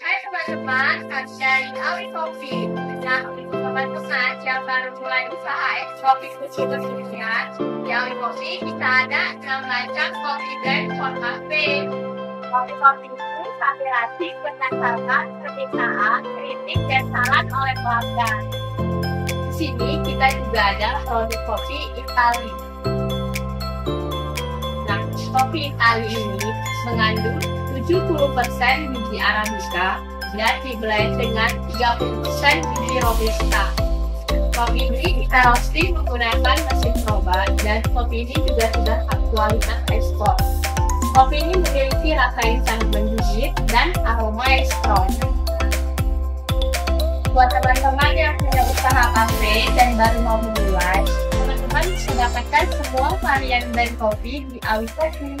Hai teman-teman, dari Awi Kopi. Nah, untuk teman-teman yang baru mulai usaha es kopi kecil kecilnya, di Awi Kopi kita ada 6 macam kopi blend format B. Kopi-kopi ini kami racik berdasarkan permintaan, kritik, dan saran oleh pelanggan. Di sini kita juga ada produk kopi Itali. Nah, kopi Itali ini mengandung 70% biji Arabica dan diblend dengan 30% biji Robusta. Kopi ini kita roasting menggunakan mesin proba dan kopi ini juga sudah kualitas ekspor. Kopi ini memiliki rasa yang sangat menggigit dan aroma yang strong. Buat teman-teman yang punya usaha kafe dan baru mau memulai, teman-teman bisa dapatkan semua varian blend kopi di Awi Kopi.